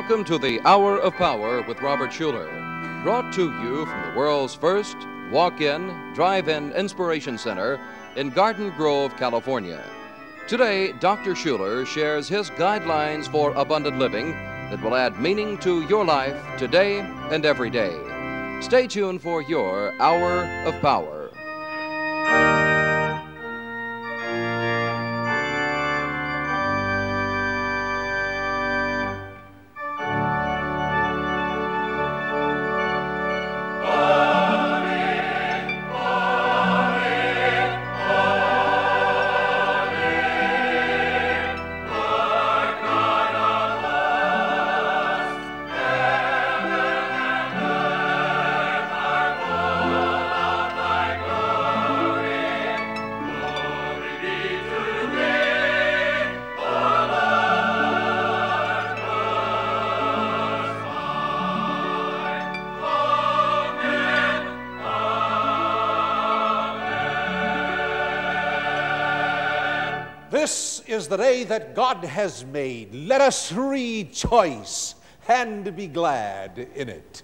Welcome to the Hour of Power with Robert Schuller, brought to you from the world's first walk in, drive in inspiration center in Garden Grove, California. Today, Dr. Schuller shares his guidelines for abundant living that will add meaning to your life today and every day. Stay tuned for your Hour of Power. The day that God has made. Let us rejoice and be glad in it.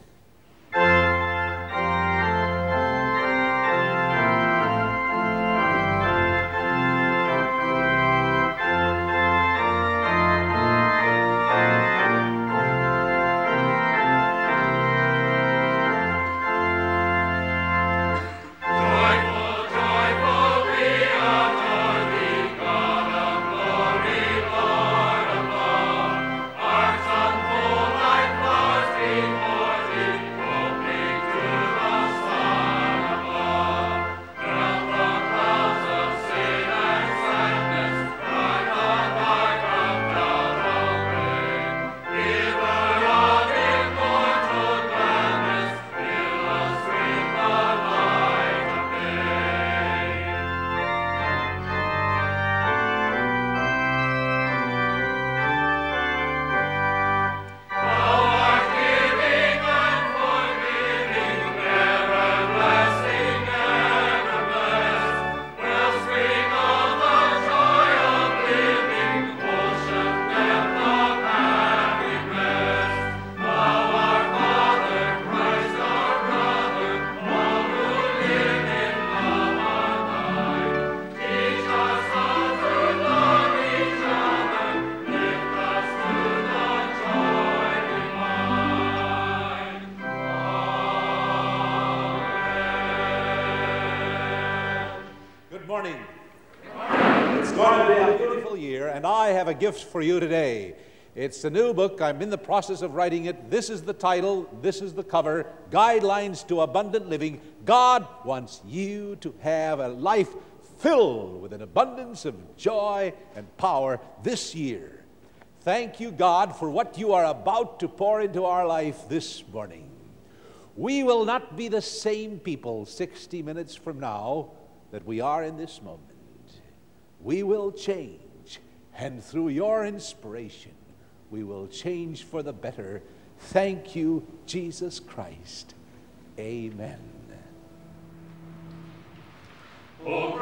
Gift for you today. It's a new book. I'm in the process of writing it. This is the title, this is the cover Guidelines to Abundant Living. God wants you to have a life filled with an abundance of joy and power this year. Thank you, God, for what you are about to pour into our life this morning. We will not be the same people 60 minutes from now that we are in this moment. We will change, and through your inspiration, we will change for the better. Thank you, Jesus Christ. Amen. Oh,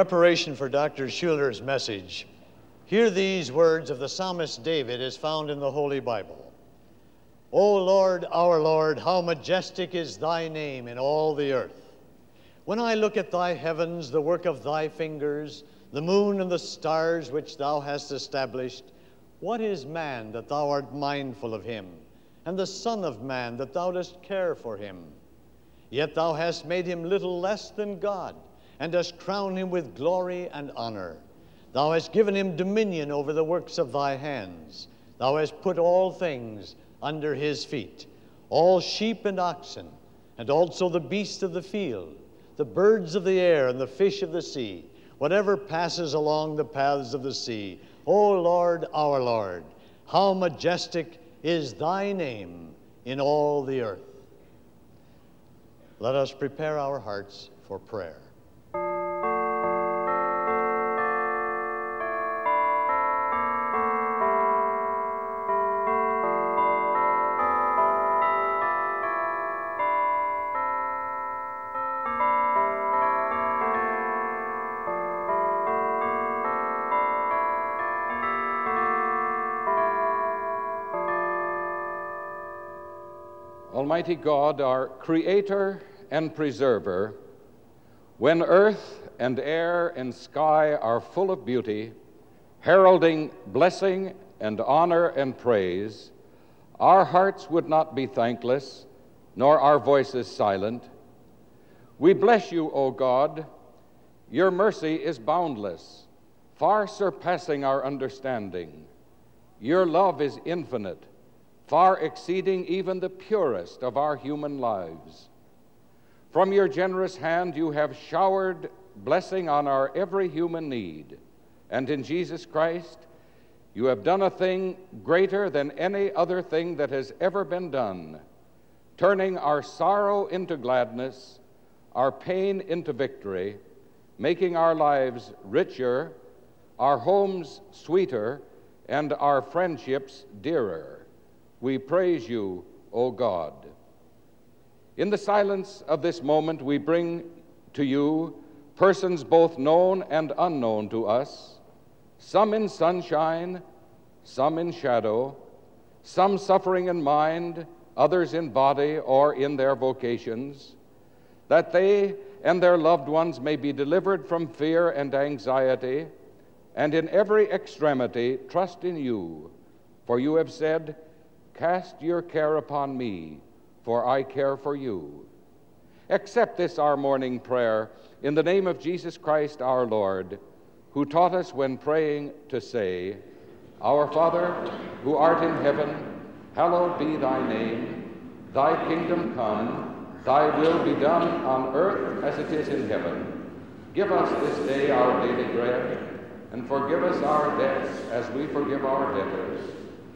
preparation for Dr. Schuller's message, hear these words of the psalmist David as found in the Holy Bible. O Lord, our Lord, how majestic is thy name in all the earth. When I look at thy heavens, the work of thy fingers, the moon and the stars which thou hast established, what is man that thou art mindful of him, and the Son of Man that thou dost care for him? Yet thou hast made him little less than God and dost crown him with glory and honor. Thou hast given him dominion over the works of thy hands. Thou hast put all things under his feet, all sheep and oxen, and also the beasts of the field, the birds of the air, and the fish of the sea, whatever passes along the paths of the sea. O Lord, our Lord, how majestic is thy name in all the earth. Let us prepare our hearts for prayer. Almighty God, our Creator and Preserver, when earth and air and sky are full of beauty, heralding blessing and honor and praise, our hearts would not be thankless, nor our voices silent. We bless you, O God. Your mercy is boundless, far surpassing our understanding. Your love is infinite far exceeding even the purest of our human lives. From your generous hand, you have showered blessing on our every human need. And in Jesus Christ, you have done a thing greater than any other thing that has ever been done, turning our sorrow into gladness, our pain into victory, making our lives richer, our homes sweeter, and our friendships dearer. We praise you, O God. In the silence of this moment, we bring to you persons both known and unknown to us, some in sunshine, some in shadow, some suffering in mind, others in body or in their vocations, that they and their loved ones may be delivered from fear and anxiety, and in every extremity trust in you. For you have said, Cast your care upon me, for I care for you. Accept this our morning prayer in the name of Jesus Christ our Lord, who taught us when praying to say, Our Father, who art in heaven, hallowed be thy name. Thy kingdom come, thy will be done on earth as it is in heaven. Give us this day our daily bread, and forgive us our debts as we forgive our debtors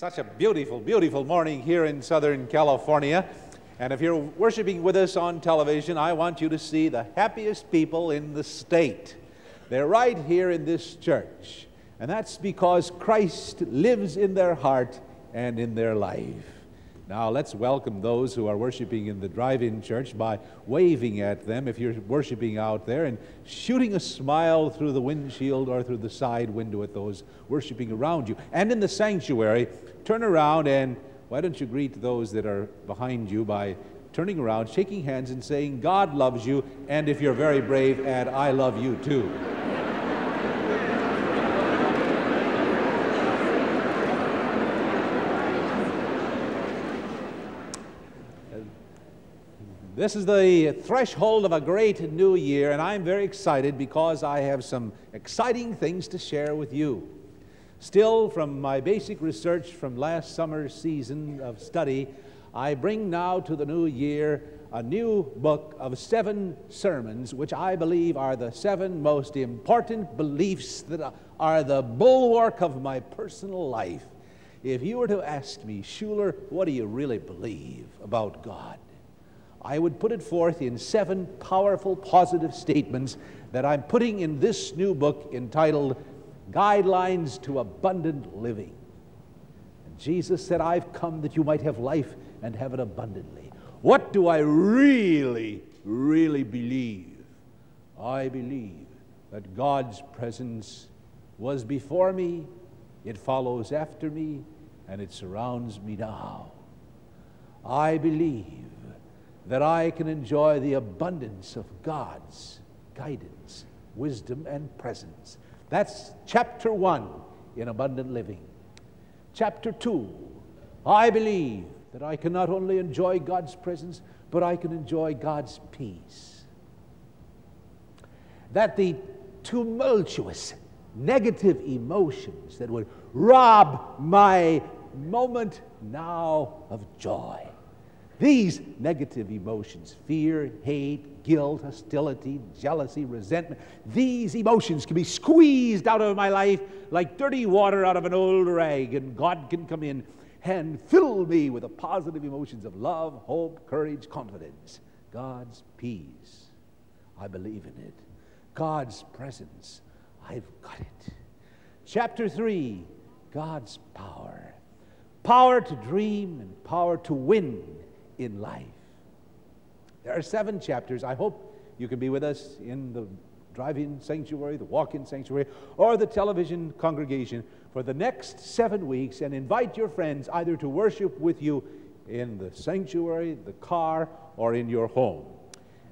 Such a beautiful, beautiful morning here in Southern California. And if you're worshiping with us on television, I want you to see the happiest people in the state. They're right here in this church. And that's because Christ lives in their heart and in their life. Now, let's welcome those who are worshiping in the drive in church by waving at them if you're worshiping out there and shooting a smile through the windshield or through the side window at those worshiping around you. And in the sanctuary, turn around and why don't you greet those that are behind you by turning around, shaking hands, and saying, God loves you, and if you're very brave, add, I love you too. This is the threshold of a great new year, and I'm very excited because I have some exciting things to share with you. Still, from my basic research from last summer's season of study, I bring now to the new year a new book of seven sermons, which I believe are the seven most important beliefs that are the bulwark of my personal life. If you were to ask me, Schuller, what do you really believe about God? I would put it forth in seven powerful positive statements that I'm putting in this new book entitled Guidelines to Abundant Living. And Jesus said, I've come that you might have life and have it abundantly. What do I really, really believe? I believe that God's presence was before me, it follows after me, and it surrounds me now. I believe that I can enjoy the abundance of God's guidance, wisdom, and presence. That's chapter one in abundant living. Chapter two, I believe that I can not only enjoy God's presence, but I can enjoy God's peace. That the tumultuous, negative emotions that would rob my moment now of joy these negative emotions, fear, hate, guilt, hostility, jealousy, resentment, these emotions can be squeezed out of my life like dirty water out of an old rag, and God can come in and fill me with the positive emotions of love, hope, courage, confidence. God's peace. I believe in it. God's presence. I've got it. Chapter 3 God's power. Power to dream and power to win in life. There are seven chapters. I hope you can be with us in the drive in sanctuary, the walk in sanctuary, or the television congregation for the next seven weeks and invite your friends either to worship with you in the sanctuary, the car, or in your home.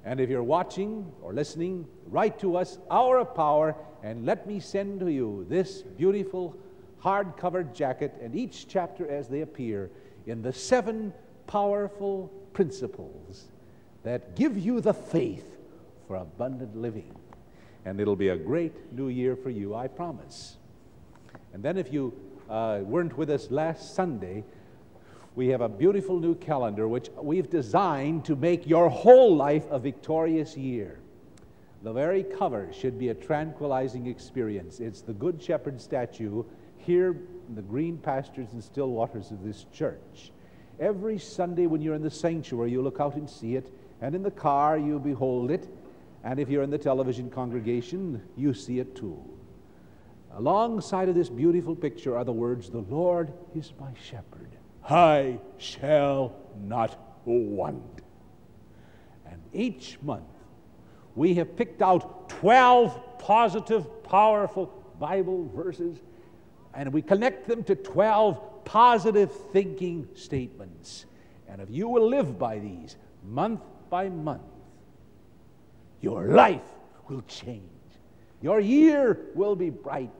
And if you're watching or listening, write to us, Hour of Power, and let me send to you this beautiful hard-covered jacket and each chapter as they appear in the seven powerful principles that give you the faith for abundant living. And it'll be a great new year for you, I promise. And then, if you uh, weren't with us last Sunday, we have a beautiful new calendar which we've designed to make your whole life a victorious year. The very cover should be a tranquilizing experience. It's the Good Shepherd statue here in the green pastures and still waters of this church. Every Sunday when you're in the sanctuary, you look out and see it, and in the car, you behold it, and if you're in the television congregation, you see it too. Alongside of this beautiful picture are the words, The Lord is my shepherd. I shall not want. And each month, we have picked out 12 positive, powerful Bible verses, and we connect them to 12 positive thinking statements. And if you will live by these month by month, your life will change. Your year will be bright.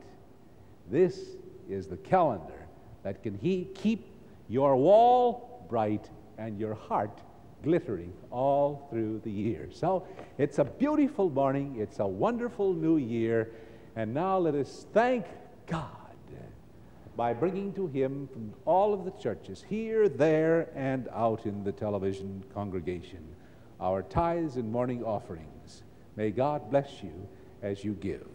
This is the calendar that can he- keep your wall bright and your heart glittering all through the year. So it's a beautiful morning. It's a wonderful new year. And now let us thank God by bringing to him from all of the churches, here, there, and out in the television congregation, our tithes and morning offerings. May God bless you as you give.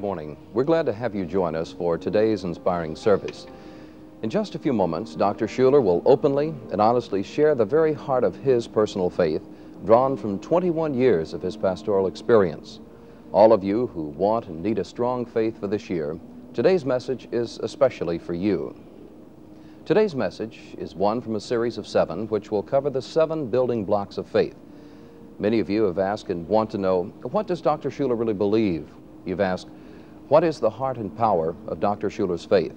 Morning. We're glad to have you join us for today's inspiring service. In just a few moments, Dr. Schuller will openly and honestly share the very heart of his personal faith, drawn from 21 years of his pastoral experience. All of you who want and need a strong faith for this year, today's message is especially for you. Today's message is one from a series of seven, which will cover the seven building blocks of faith. Many of you have asked and want to know, what does Dr. Schuller really believe? You've asked, what is the heart and power of Dr. Schuller's faith?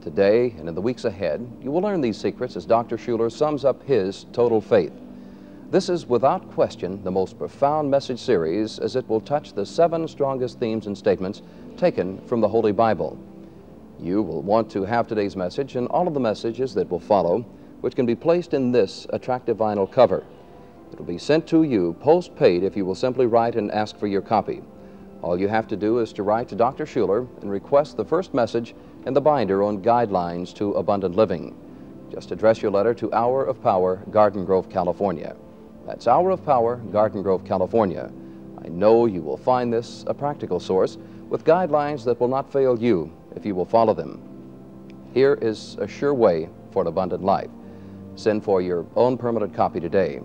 Today and in the weeks ahead, you will learn these secrets as Dr. Schuller sums up his total faith. This is without question the most profound message series as it will touch the seven strongest themes and statements taken from the Holy Bible. You will want to have today's message and all of the messages that will follow, which can be placed in this attractive vinyl cover. It will be sent to you post-paid if you will simply write and ask for your copy. All you have to do is to write to Dr. Schuller and request the first message and the binder on guidelines to abundant living. Just address your letter to Hour of Power, Garden Grove, California. That's Hour of Power, Garden Grove, California. I know you will find this a practical source with guidelines that will not fail you if you will follow them. Here is a sure way for an abundant life. Send for your own permanent copy today.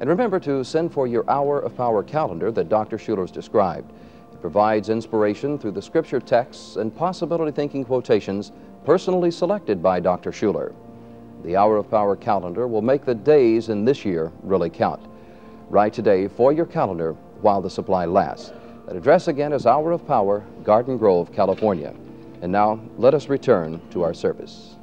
And remember to send for your Hour of Power calendar that Dr. Schuller's described. Provides inspiration through the scripture texts and possibility thinking quotations personally selected by Dr. Schuller. The Hour of Power calendar will make the days in this year really count. Write today for your calendar while the supply lasts. That address again is Hour of Power, Garden Grove, California. And now let us return to our service.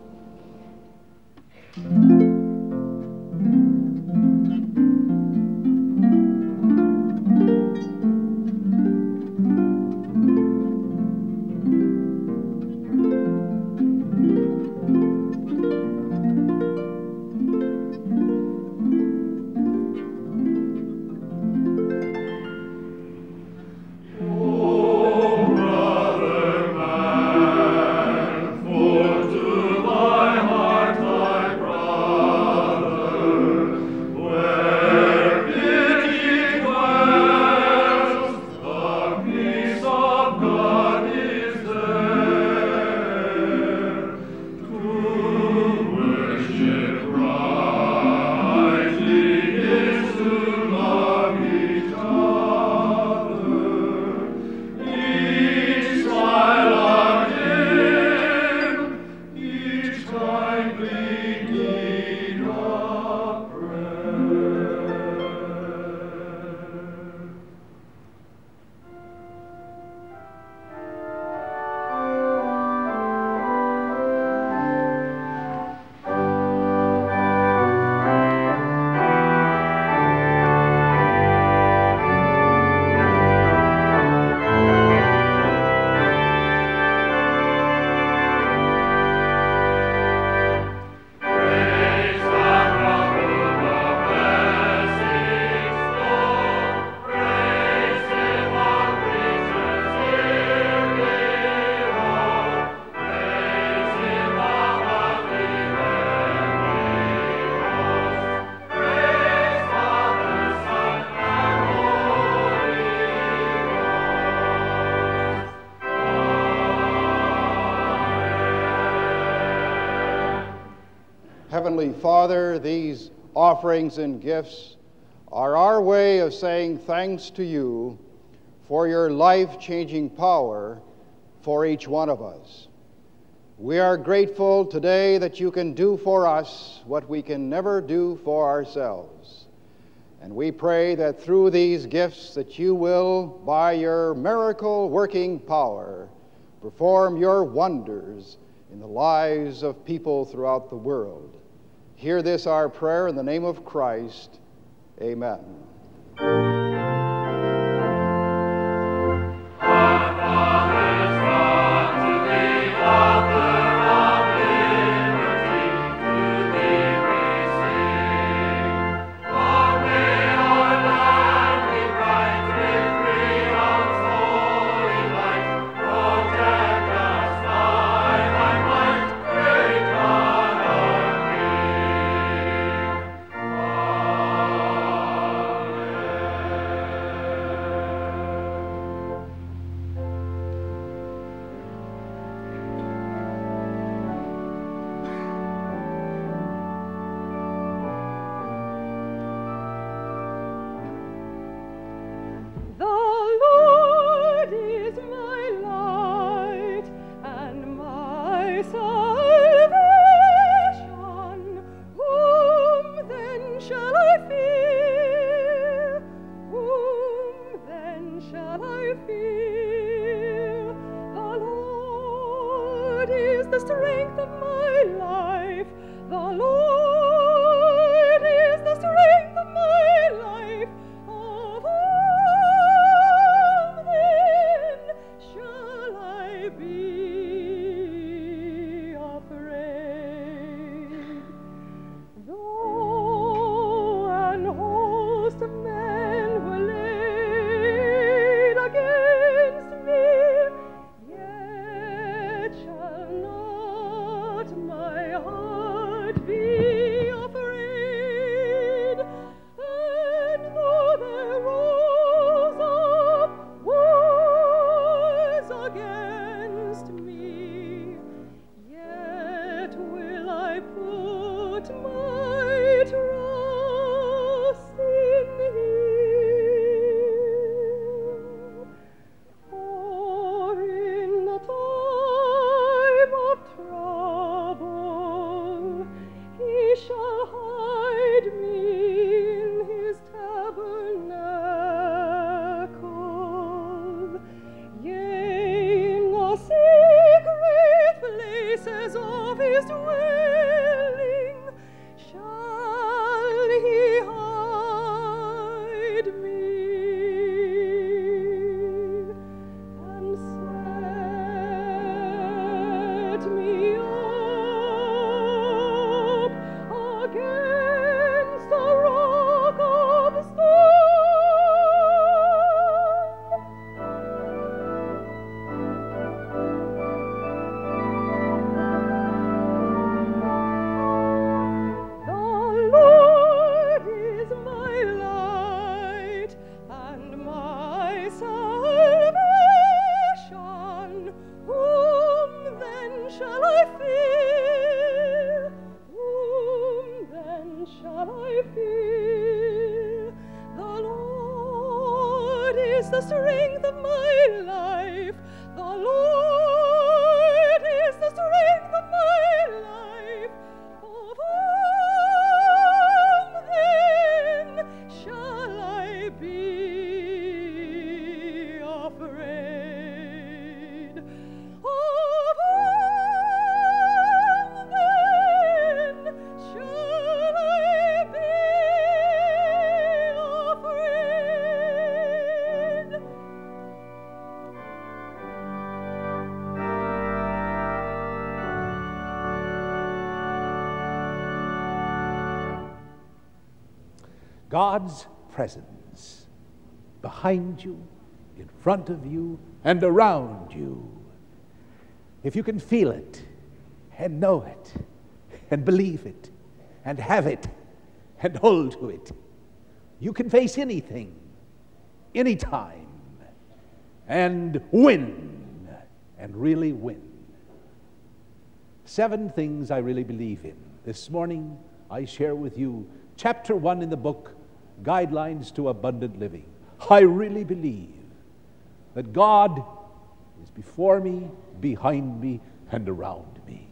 Heavenly Father, these offerings and gifts are our way of saying thanks to you for your life changing power for each one of us. We are grateful today that you can do for us what we can never do for ourselves. And we pray that through these gifts that you will, by your miracle working power, perform your wonders in the lives of people throughout the world. Hear this, our prayer, in the name of Christ. Amen. God's presence behind you, in front of you, and around you. If you can feel it, and know it, and believe it, and have it, and hold to it, you can face anything, anytime, and win, and really win. Seven things I really believe in. This morning, I share with you chapter one in the book, Guidelines to Abundant Living. I really believe that God is before me, behind me, and around me.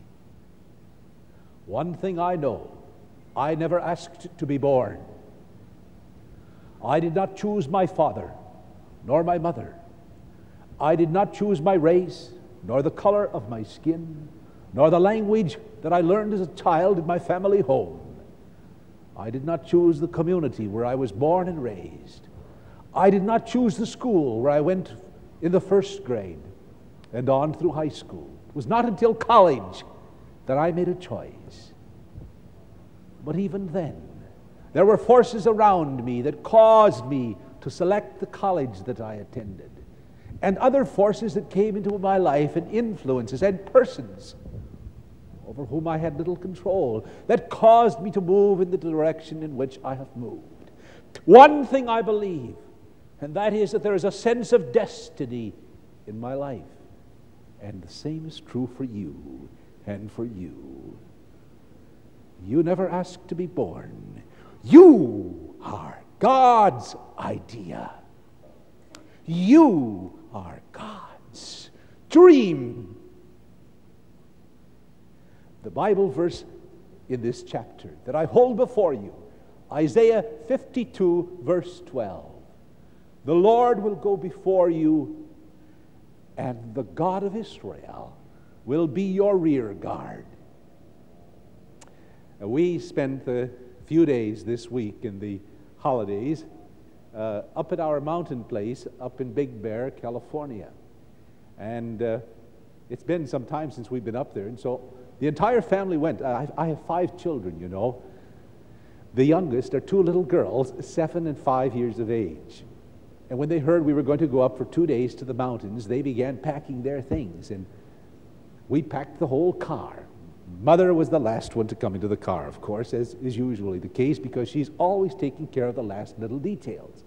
One thing I know I never asked to be born. I did not choose my father nor my mother. I did not choose my race, nor the color of my skin, nor the language that I learned as a child in my family home. I did not choose the community where I was born and raised. I did not choose the school where I went in the first grade and on through high school. It was not until college that I made a choice. But even then, there were forces around me that caused me to select the college that I attended, and other forces that came into my life and influences and persons over whom I had little control that caused me to move in the direction in which I have moved. One thing I believe, and that is that there is a sense of destiny in my life. And the same is true for you and for you. You never asked to be born. You are God's idea. You are God's dream. The Bible verse in this chapter that I hold before you, Isaiah 52, verse 12. The Lord will go before you, and the God of Israel will be your rear guard. We spent a few days this week in the holidays uh, up at our mountain place up in Big Bear, California. And uh, it's been some time since we've been up there, and so the entire family went. I, I have five children, you know. The youngest are two little girls, seven and five years of age. And when they heard we were going to go up for two days to the mountains, they began packing their things. And we packed the whole car. Mother was the last one to come into the car, of course, as is usually the case, because she's always taking care of the last little details.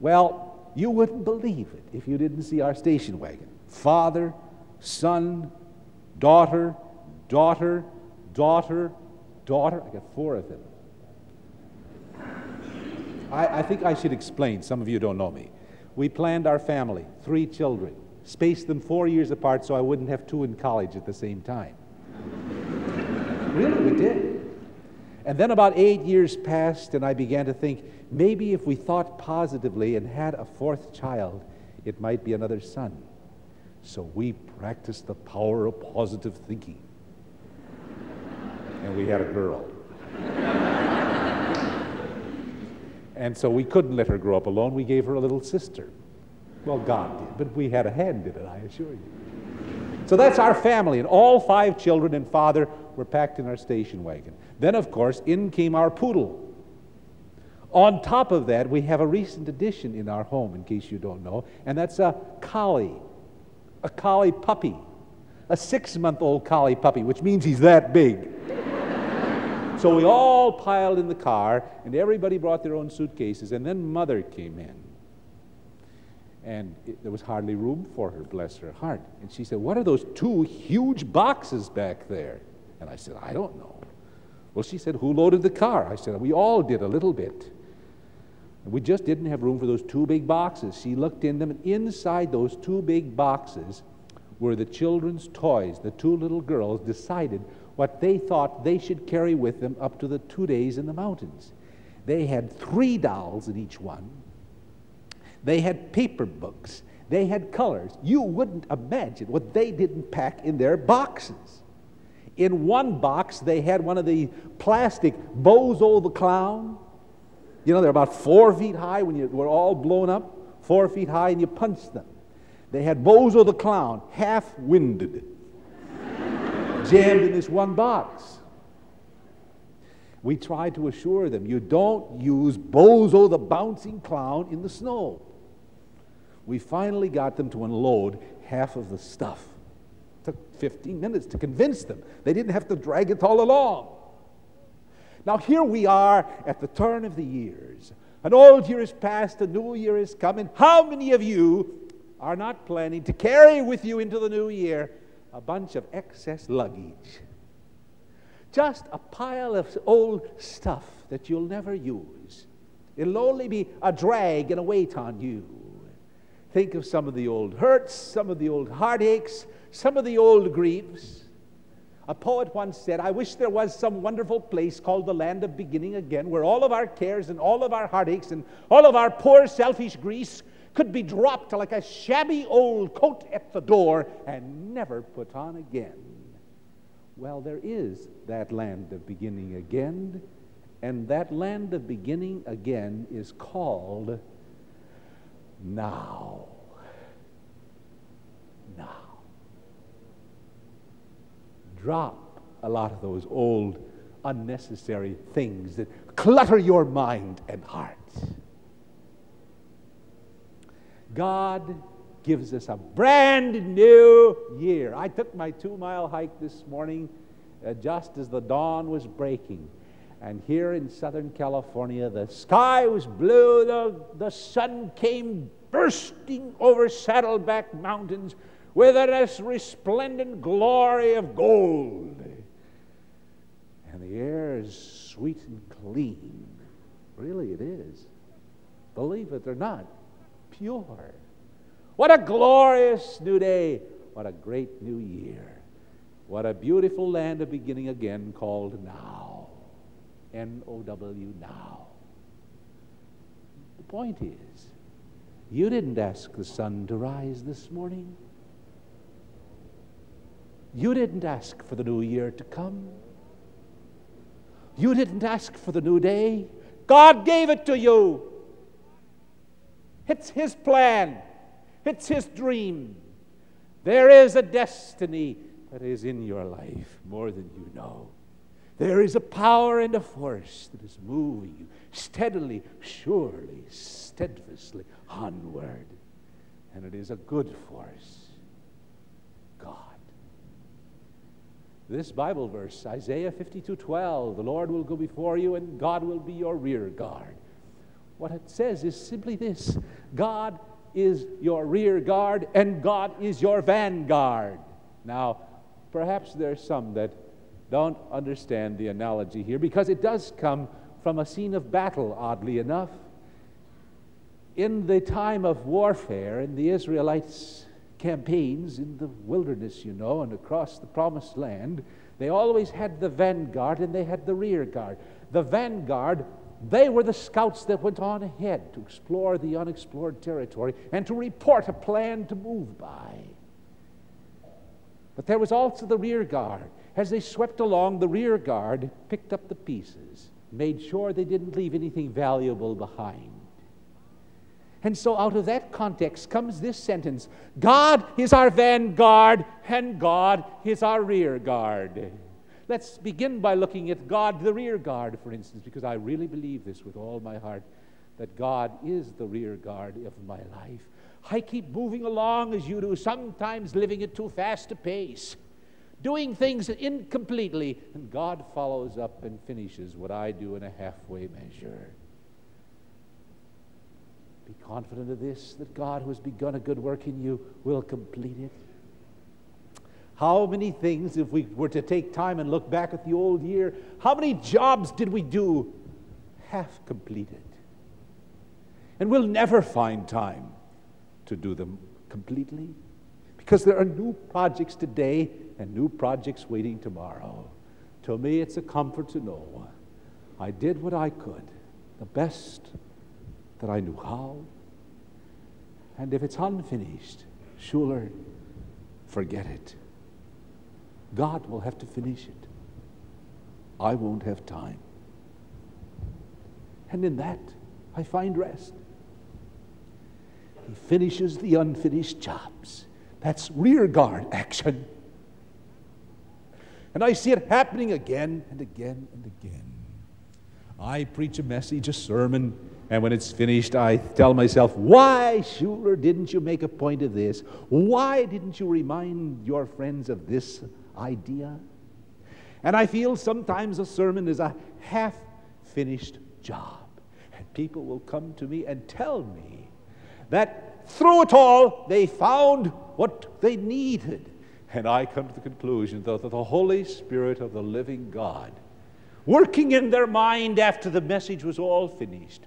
Well, you wouldn't believe it if you didn't see our station wagon. Father, son, daughter, daughter, daughter, daughter. I got four of them. I, I, think I should explain. Some of you don't know me. We planned our family, three children, spaced them four years apart so I wouldn't have two in college at the same time. really, we did. And then about eight years passed, and I began to think maybe if we thought positively and had a fourth child, it might be another son. So we practiced the power of positive thinking. And we had a girl. and so we couldn't let her grow up alone. We gave her a little sister. Well, God did, but we had a hand in it, I assure you. So that's our family, and all five children and father were packed in our station wagon. Then, of course, in came our poodle. On top of that, we have a recent addition in our home, in case you don't know, and that's a collie, a collie puppy, a six month old collie puppy, which means he's that big. So we all piled in the car, and everybody brought their own suitcases, and then mother came in. And it, there was hardly room for her, bless her heart. And she said, What are those two huge boxes back there? And I said, I don't know. Well, she said, Who loaded the car? I said, We all did a little bit. We just didn't have room for those two big boxes. She looked in them, and inside those two big boxes were the children's toys. The two little girls decided what they thought they should carry with them up to the two days in the mountains. They had three dolls in each one. They had paper books. They had colors. You wouldn't imagine what they didn't pack in their boxes. In one box, they had one of the plastic Bozo the Clown. You know, they're about four feet high when you were all blown up, four feet high, and you punched them. They had Bozo the Clown, half winded, jammed in this one box. We tried to assure them you don't use Bozo the bouncing clown in the snow. We finally got them to unload half of the stuff It took 15 minutes to convince them. They didn't have to drag it all along. Now, here we are at the turn of the years. An old year is past, a new year is coming. How many of you are not planning to carry with you into the new year a bunch of excess luggage? Just a pile of old stuff that you'll never use. It'll only be a drag and a weight on you. Think of some of the old hurts, some of the old heartaches, some of the old griefs. A poet once said, I wish there was some wonderful place called the land of beginning again, where all of our cares and all of our heartaches and all of our poor selfish griefs could be dropped like a shabby old coat at the door and never put on again. Well, there is that land of beginning again, and that land of beginning again is called now. Now drop a lot of those old, unnecessary things that clutter your mind and heart. God gives us a brand new year. I took my two mile hike this morning uh, just as the dawn was breaking. And here in Southern California, the sky was blue, the, the sun came bursting over Saddleback Mountains with a resplendent glory of gold. And the air is sweet and clean. Really, it is. Believe it or not, pure. What a glorious new day. What a great new year. What a beautiful land of beginning again called now. N O W, now. The point is, you didn't ask the sun to rise this morning. You didn't ask for the new year to come. You didn't ask for the new day. God gave it to you. It's His plan, it's His dream. There is a destiny that is in your life more than you know. There is a power and a force that is moving you steadily, surely, steadfastly onward. And it is a good force God. This Bible verse, Isaiah 52 12, the Lord will go before you and God will be your rear guard. What it says is simply this God is your rear guard and God is your vanguard. Now, perhaps there's some that don't understand the analogy here because it does come from a scene of battle, oddly enough. In the time of warfare, in the Israelites' campaigns in the wilderness, you know, and across the promised land, they always had the vanguard and they had the rear guard. The vanguard, they were the scouts that went on ahead to explore the unexplored territory and to report a plan to move by. But there was also the rear guard. As they swept along, the rear guard picked up the pieces, made sure they didn't leave anything valuable behind. And so, out of that context comes this sentence God is our vanguard, and God is our rear guard. Let's begin by looking at God, the rear guard, for instance, because I really believe this with all my heart that God is the rear guard of my life. I keep moving along as you do, sometimes living at too fast a pace, doing things incompletely, and God follows up and finishes what I do in a halfway measure. Be confident of this that God, who has begun a good work in you, will complete it. How many things, if we were to take time and look back at the old year, how many jobs did we do half completed? And we'll never find time to do them completely because there are new projects today and new projects waiting tomorrow. To me, it's a comfort to know I did what I could, the best that I knew how. And if it's unfinished, Schuller, forget it. God will have to finish it. I won't have time. And in that, I find rest. He finishes the unfinished jobs. That's rear guard action. And I see it happening again and again and again. I preach a message, a sermon, and when it's finished, I tell myself, why, Schuller, didn't you make a point of this? Why didn't you remind your friends of this idea? And I feel sometimes a sermon is a half finished job. And people will come to me and tell me that through it all, they found what they needed. And I come to the conclusion that the Holy Spirit of the living God, working in their mind after the message was all finished,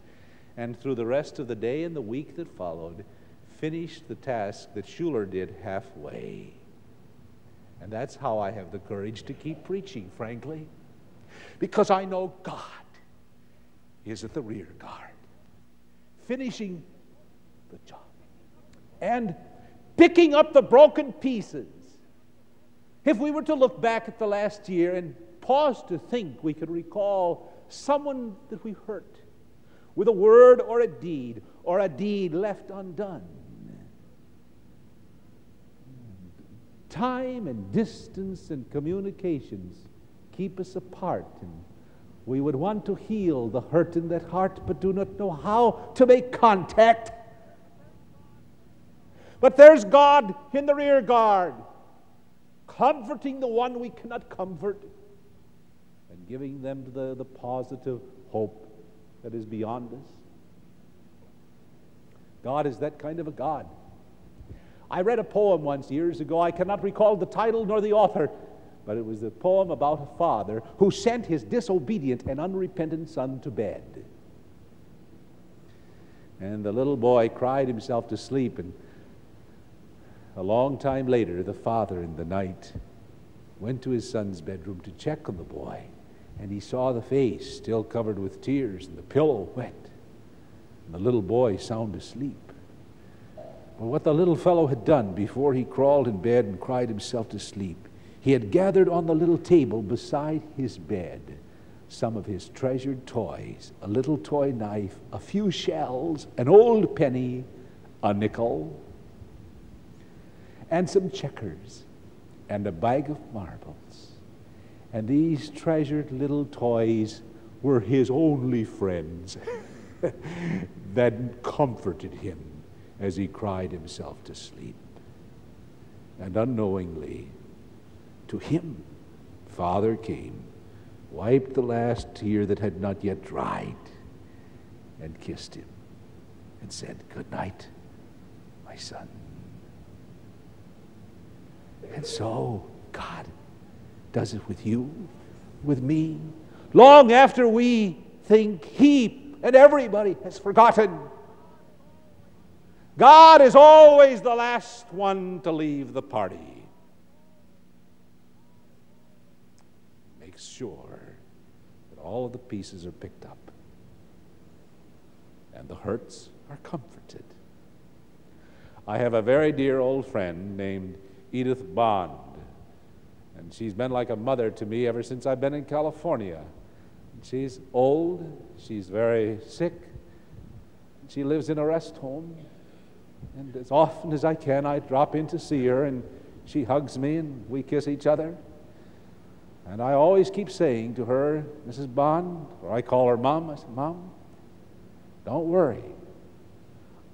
and through the rest of the day and the week that followed, finished the task that Schuller did halfway. And that's how I have the courage to keep preaching, frankly, because I know God is at the rear guard, finishing the job and picking up the broken pieces. If we were to look back at the last year and pause to think, we could recall someone that we hurt with a word or a deed, or a deed left undone. Time and distance and communications keep us apart, and we would want to heal the hurt in that heart, but do not know how to make contact. But there's God in the rear guard, comforting the one we cannot comfort, and giving them the, the positive hope that is beyond us. God is that kind of a God. I read a poem once years ago. I cannot recall the title nor the author, but it was a poem about a father who sent his disobedient and unrepentant son to bed. And the little boy cried himself to sleep, and a long time later, the father in the night went to his son's bedroom to check on the boy and he saw the face still covered with tears and the pillow wet and the little boy sound asleep. What the little fellow had done before he crawled in bed and cried himself to sleep, he had gathered on the little table beside his bed some of his treasured toys a little toy knife, a few shells, an old penny, a nickel, and some checkers, and a bag of marbles. And these treasured little toys were his only friends that comforted him as he cried himself to sleep. And unknowingly, to him, Father came wiped the last tear that had not yet dried, and kissed him and said, Good night, my son. And so, God does it with you, with me, long after we think He and everybody has forgotten. God is always the last one to leave the party. Makes sure that all of the pieces are picked up and the hurts are comforted. I have a very dear old friend named Edith Bond, and she's been like a mother to me ever since I've been in California. She's old, she's very sick, she lives in a rest home, and as often as I can, I drop in to see her, and she hugs me and we kiss each other. And I always keep saying to her, Mrs. Bond, or I call her Mom, I say, Mom, don't worry.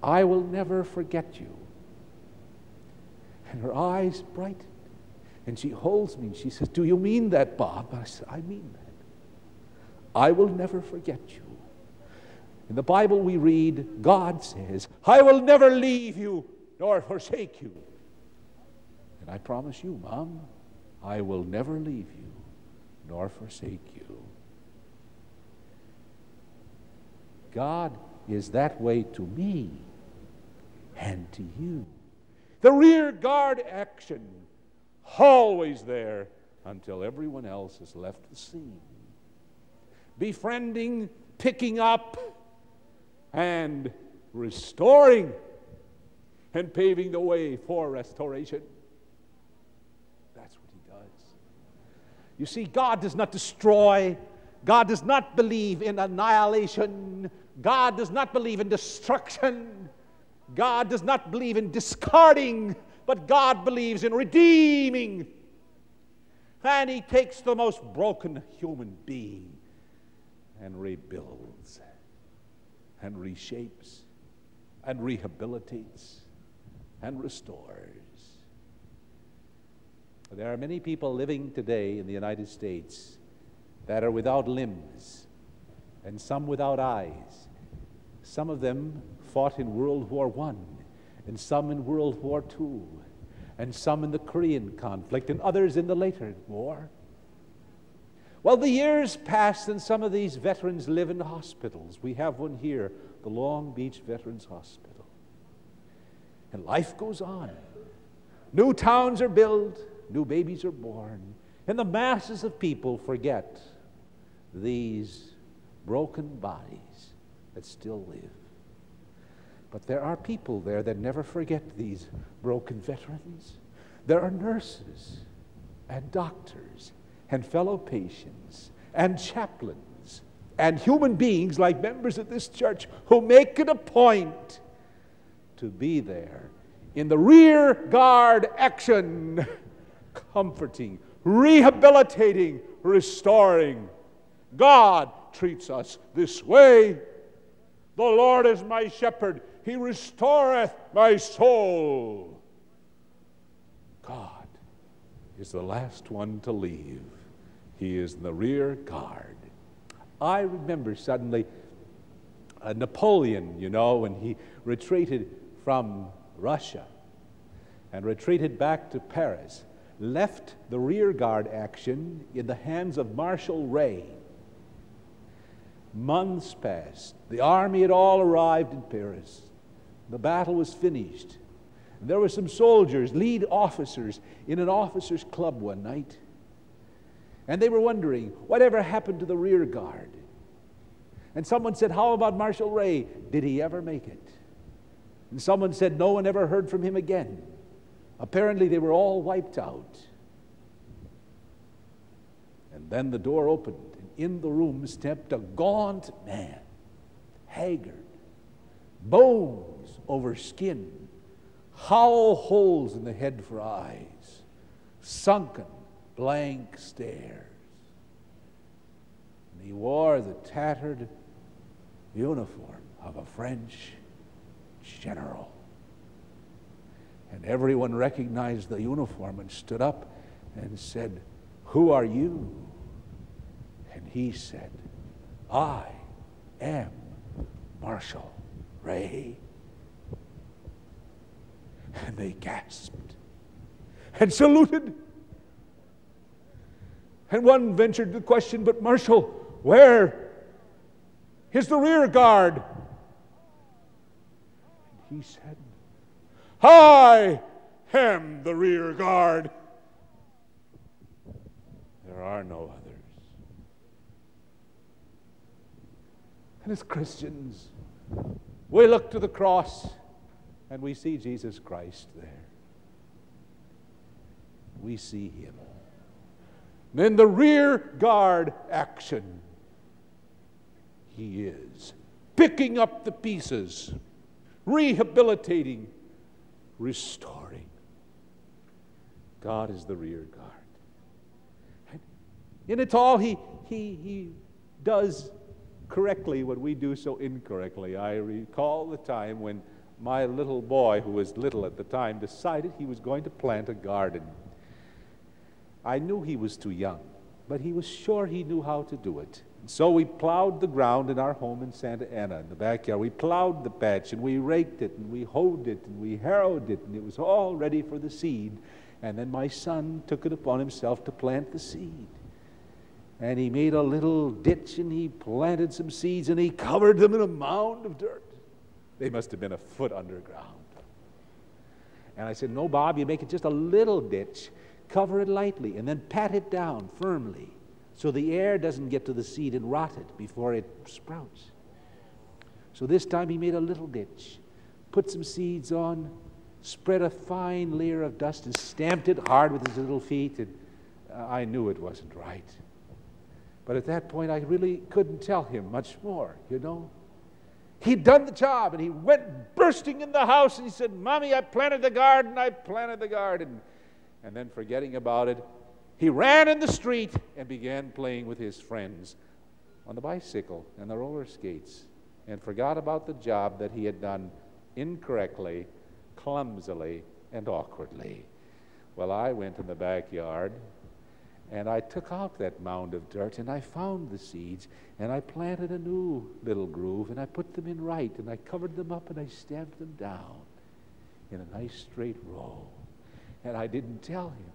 I will never forget you. And her eyes brighten. And she holds me and she says, Do you mean that, Bob? I said, I mean that. I will never forget you. In the Bible, we read, God says, I will never leave you nor forsake you. And I promise you, Mom, I will never leave you nor forsake you. God is that way to me and to you. The rear guard action, always there until everyone else has left the scene. Befriending, picking up, and restoring, and paving the way for restoration. That's what he does. You see, God does not destroy, God does not believe in annihilation, God does not believe in destruction, God does not believe in discarding, but God believes in redeeming. And He takes the most broken human being and rebuilds and reshapes and rehabilitates and restores. There are many people living today in the United States that are without limbs and some without eyes. Some of them fought in World War I, and some in World War II, and some in the Korean conflict, and others in the later war. Well, the years pass, and some of these veterans live in hospitals. We have one here, the Long Beach Veterans Hospital. And life goes on. New towns are built, new babies are born, and the masses of people forget these broken bodies that still live. But there are people there that never forget these broken veterans. There are nurses and doctors and fellow patients and chaplains and human beings like members of this church who make it a point to be there in the rear guard action comforting, rehabilitating, restoring. God treats us this way. The Lord is my shepherd, He restoreth my soul. God is the last one to leave, He is in the rear guard. I remember suddenly uh, Napoleon, you know, when he retreated from Russia and retreated back to Paris left the rearguard action in the hands of Marshal Rey. Months passed. The army had all arrived in Paris. The battle was finished. There were some soldiers, lead officers, in an officers' club one night. And they were wondering, whatever happened to the rear guard? And someone said, How about Marshal Ray? Did he ever make it? And someone said, No one ever heard from him again. Apparently, they were all wiped out. And then the door opened, and in the room stepped a gaunt man, haggard, bones over skin, hollow holes in the head for eyes, sunken, blank stares. And he wore the tattered uniform of a French general. And everyone recognized the uniform and stood up and said, Who are you? And he said, I am Marshal Ray. And they gasped and saluted. And one ventured the question, But Marshal, where is the rear guard? And he said, I am the rear guard. There are no others. And as Christians, we look to the cross and we see Jesus Christ there. We see him. Then the rear guard action. He is picking up the pieces, rehabilitating, restoring. God is the rear guard. And in it all, he, he, he does correctly what we do so incorrectly. I recall the time when my little boy, who was little at the time, decided he was going to plant a garden. I knew he was too young, but he was sure he knew how to do it. And so we plowed the ground in our home in Santa Ana, in the backyard. We plowed the patch, and we raked it, and we hoed it, and we harrowed it, and it was all ready for the seed. And then my son took it upon himself to plant the seed. And he made a little ditch, and he planted some seeds, and he covered them in a mound of dirt. They must have been a foot underground. And I said, No, Bob, you make it just a little ditch, cover it lightly, and then pat it down firmly so the air doesn't get to the seed and rot it before it sprouts. So this time he made a little ditch, put some seeds on, spread a fine layer of dust, and stamped it hard with his little feet. And uh, I knew it wasn't right. But at that point, I really couldn't tell him much more, you know. He'd done the job, and he went bursting in the house, and he said, Mommy, I planted the garden, I planted the garden. And then, forgetting about it, he ran in the street and began playing with his friends on the bicycle and the roller skates and forgot about the job that he had done incorrectly, clumsily, and awkwardly. Well, I went in the backyard and I took out that mound of dirt and I found the seeds and I planted a new little groove and I put them in right and I covered them up and I stamped them down in a nice straight row. And I didn't tell him.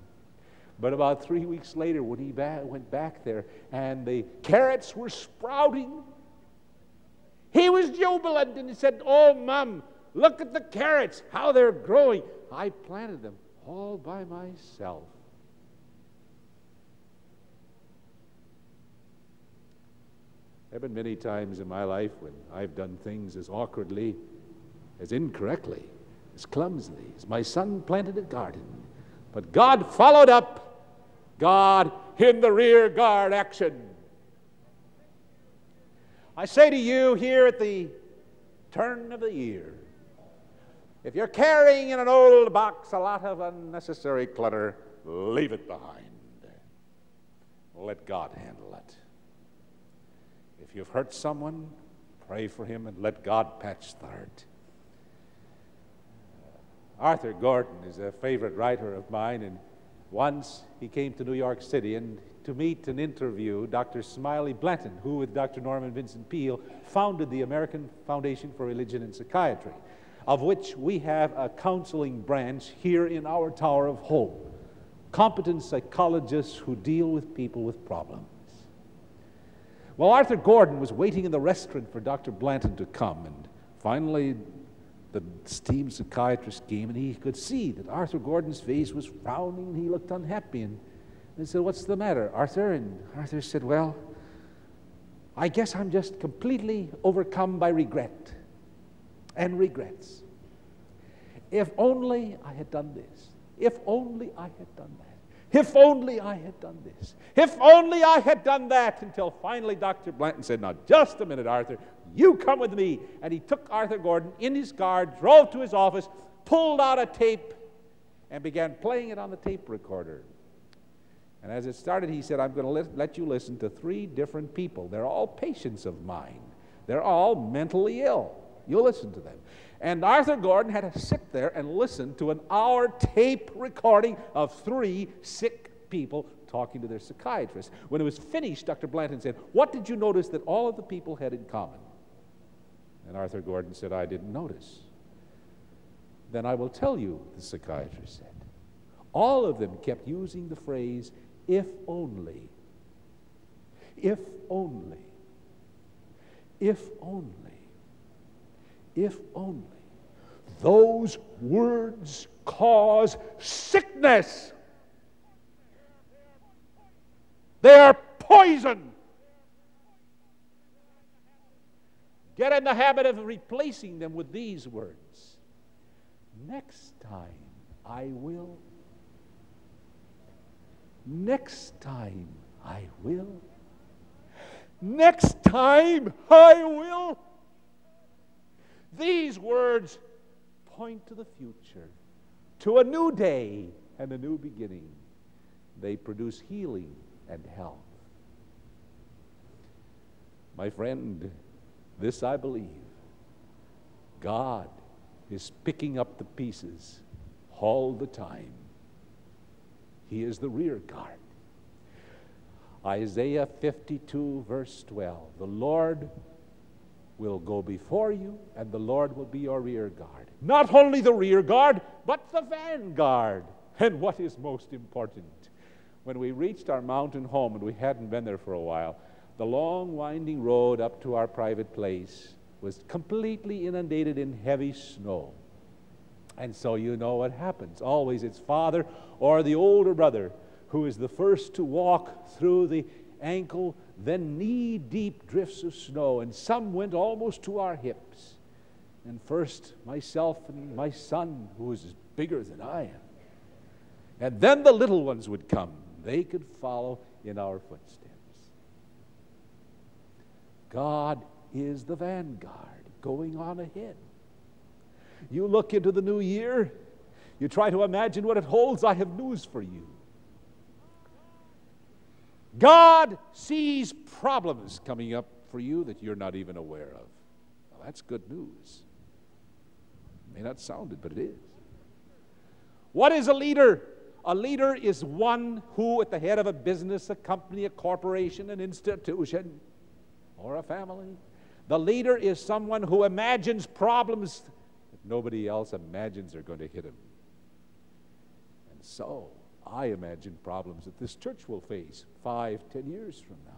But about three weeks later, when he ba- went back there and the carrots were sprouting, he was jubilant and he said, Oh, Mom, look at the carrots, how they're growing. I planted them all by myself. There have been many times in my life when I've done things as awkwardly, as incorrectly, as clumsily as my son planted a garden. But God followed up, God in the rear guard action. I say to you here at the turn of the year, if you're carrying in an old box a lot of unnecessary clutter, leave it behind. Let God handle it. If you've hurt someone, pray for him and let God patch the hurt. Arthur Gordon is a favorite writer of mine, and once he came to New York City and to meet and interview Dr. Smiley Blanton, who, with Dr. Norman Vincent Peale, founded the American Foundation for Religion and Psychiatry, of which we have a counseling branch here in our Tower of Hope. Competent psychologists who deal with people with problems. Well, Arthur Gordon was waiting in the restaurant for Dr. Blanton to come, and finally the esteemed psychiatrist came, and he could see that Arthur Gordon's face was frowning, and he looked unhappy. And they said, What's the matter, Arthur? And Arthur said, Well, I guess I'm just completely overcome by regret and regrets. If only I had done this. If only I had done that. If only I had done this. If only I had done that. Until finally Dr. Blanton said, Now, just a minute, Arthur. You come with me. And he took Arthur Gordon in his car, drove to his office, pulled out a tape, and began playing it on the tape recorder. And as it started, he said, I'm going to let, you listen to three different people. They're all patients of mine, they're all mentally ill. You'll listen to them. And Arthur Gordon had to sit there and listen to an hour tape recording of three sick people talking to their psychiatrist. When it was finished, Dr. Blanton said, What did you notice that all of the people had in common? And Arthur Gordon said, I didn't notice. Then I will tell you, the psychiatrist said. All of them kept using the phrase, if only. If only. If only. If only. Those words cause sickness. They are poison. Get in the habit of replacing them with these words. Next time I will. Next time I will. Next time I will. These words point to the future, to a new day and a new beginning. They produce healing and health. My friend, this I believe God is picking up the pieces all the time. He is the rear guard. Isaiah 52, verse 12. The Lord will go before you, and the Lord will be your rear guard. Not only the rear guard, but the vanguard. And what is most important, when we reached our mountain home, and we hadn't been there for a while, the long winding road up to our private place was completely inundated in heavy snow. And so you know what happens. Always it's father or the older brother who is the first to walk through the ankle, then knee deep drifts of snow, and some went almost to our hips. And first, myself and my son, who was bigger than I am. And then the little ones would come. They could follow in our footsteps. God is the vanguard going on ahead. You look into the new year, you try to imagine what it holds. I have news for you. God sees problems coming up for you that you're not even aware of. Well, that's good news. It may not sound it, but it is. What is a leader? A leader is one who, at the head of a business, a company, a corporation, an institution, or a family, the leader is someone who imagines problems that nobody else imagines are going to hit him. And so, I imagine problems that this church will face five, ten years from now.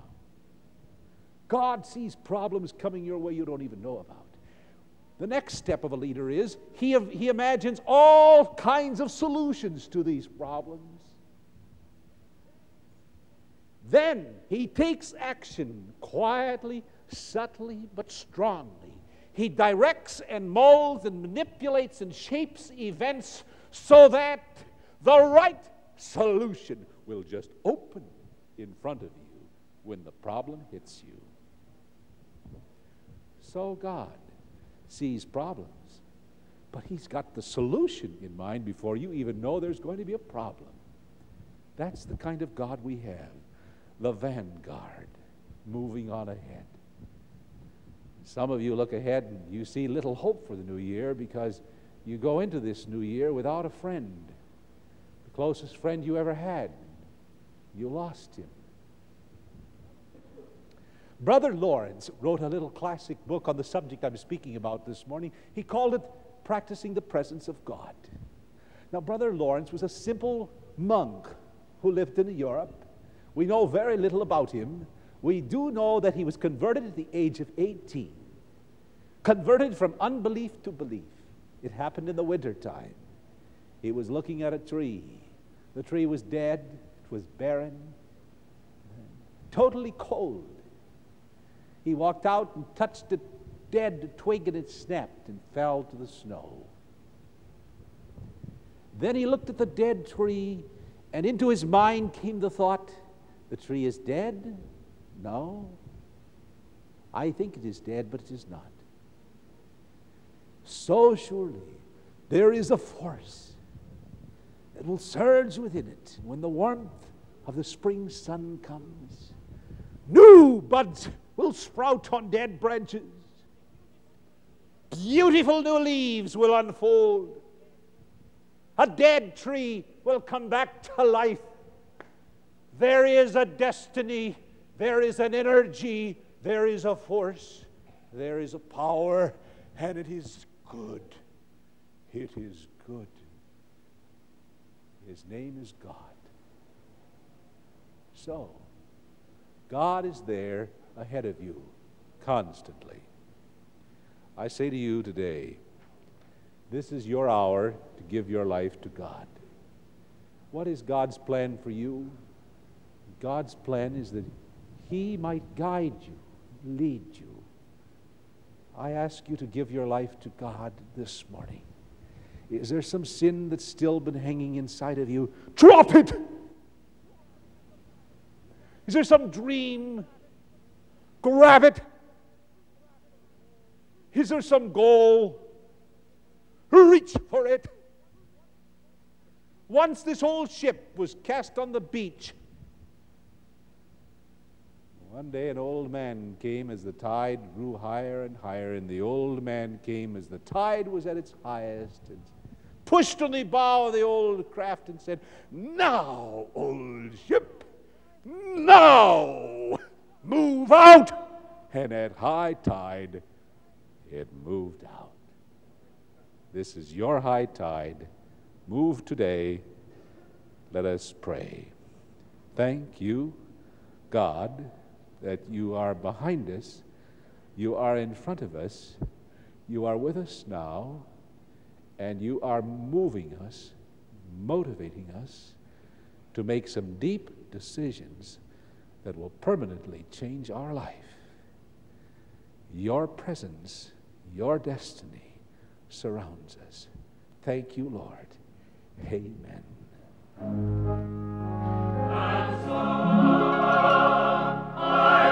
God sees problems coming your way you don't even know about. The next step of a leader is he, he imagines all kinds of solutions to these problems. Then he takes action quietly, subtly, but strongly. He directs and molds and manipulates and shapes events so that the right solution will just open in front of you when the problem hits you. So God sees problems, but He's got the solution in mind before you even know there's going to be a problem. That's the kind of God we have the vanguard moving on ahead. Some of you look ahead and you see little hope for the new year because you go into this new year without a friend The closest friend you ever had. You lost him. Brother Lawrence wrote a little classic book on the subject I'm speaking about this morning. He called it Practicing the Presence of God. Now, Brother Lawrence was a simple monk who lived in Europe. We know very little about him. We do know that he was converted at the age of 18, converted from unbelief to belief. It happened in the wintertime. He was looking at a tree the tree was dead, it was barren, totally cold. He walked out and touched a dead twig and it snapped and fell to the snow. Then he looked at the dead tree And into his mind came the thought the tree is dead? No. I think it is dead, but it is not. So surely there is a force that will surge within it when the warmth of the spring sun comes. New buds will sprout on dead branches. Beautiful new leaves will unfold. A dead tree will come back to life. There is a destiny, there is an energy, there is a force, there is a power, and it is good. It is good. His name is God. So, God is there ahead of you constantly. I say to you today, this is your hour to give your life to God. What is God's plan for you? God's plan is that He might guide you, lead you. I ask you to give your life to God this morning. Is there some sin that's still been hanging inside of you? Drop it! Is there some dream? Grab it! Is there some goal? Reach for it. Once this whole ship was cast on the beach, one day an old man came as the tide grew higher and higher, and the old man came as the tide was at its highest and pushed on the bow of the old craft and said, Now, old ship, now, move out. And at high tide, it moved out. This is your high tide. Move today. Let us pray. Thank you, God, that you are behind us. You are in front of us. You are with us now. And you are moving us, motivating us to make some deep decisions that will permanently change our life. Your presence, your destiny surrounds us. Thank you, Lord. Amen. And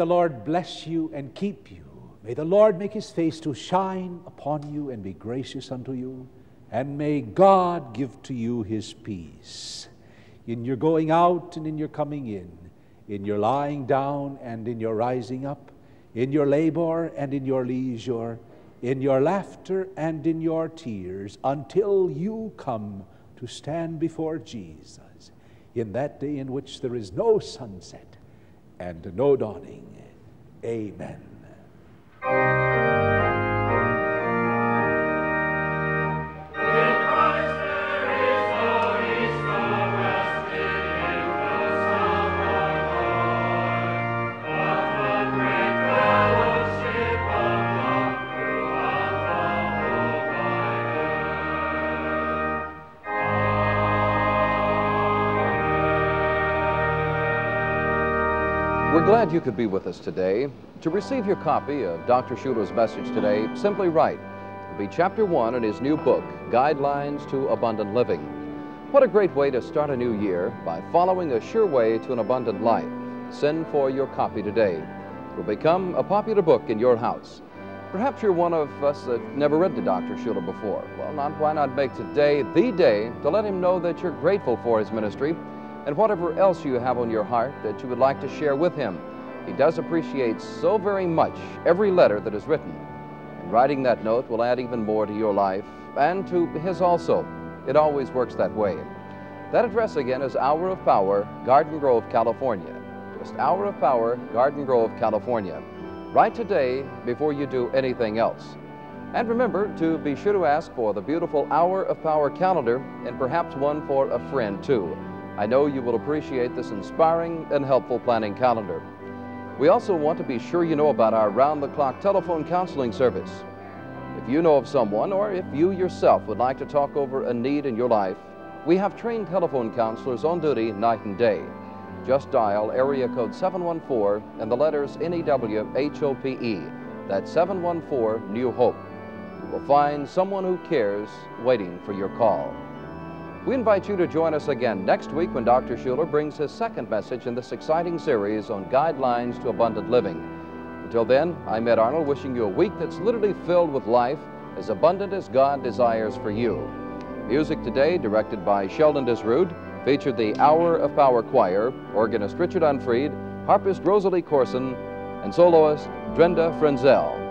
the Lord bless you and keep you. May the Lord make his face to shine upon you and be gracious unto you. And may God give to you his peace in your going out and in your coming in, in your lying down and in your rising up, in your labor and in your leisure, in your laughter and in your tears, until you come to stand before Jesus in that day in which there is no sunset and no dawning. Amen. Glad you could be with us today. To receive your copy of Dr. Schuller's message today, simply write. It'll be chapter one in his new book, Guidelines to Abundant Living. What a great way to start a new year by following a sure way to an abundant life. Send for your copy today. It will become a popular book in your house. Perhaps you're one of us that never read to Dr. Schuller before. Well, not, why not make today the day to let him know that you're grateful for his ministry and whatever else you have on your heart that you would like to share with him. He does appreciate so very much every letter that is written. And writing that note will add even more to your life and to his also. It always works that way. That address again is Hour of Power, Garden Grove, California. Just Hour of Power, Garden Grove, California. Write today before you do anything else. And remember to be sure to ask for the beautiful Hour of Power calendar and perhaps one for a friend too. I know you will appreciate this inspiring and helpful planning calendar. We also want to be sure you know about our round the clock telephone counseling service. If you know of someone or if you yourself would like to talk over a need in your life, we have trained telephone counselors on duty night and day. Just dial area code 714 and the letters N-E-W-H-O-P-E. That's 714 New Hope. You will find someone who cares waiting for your call. We invite you to join us again next week when Dr. Schuller brings his second message in this exciting series on guidelines to abundant living. Until then, I'm Ed Arnold wishing you a week that's literally filled with life as abundant as God desires for you. Music today, directed by Sheldon Disrud, featured the Hour of Power Choir, organist Richard Unfried, harpist Rosalie Corson, and soloist Drenda Frenzel.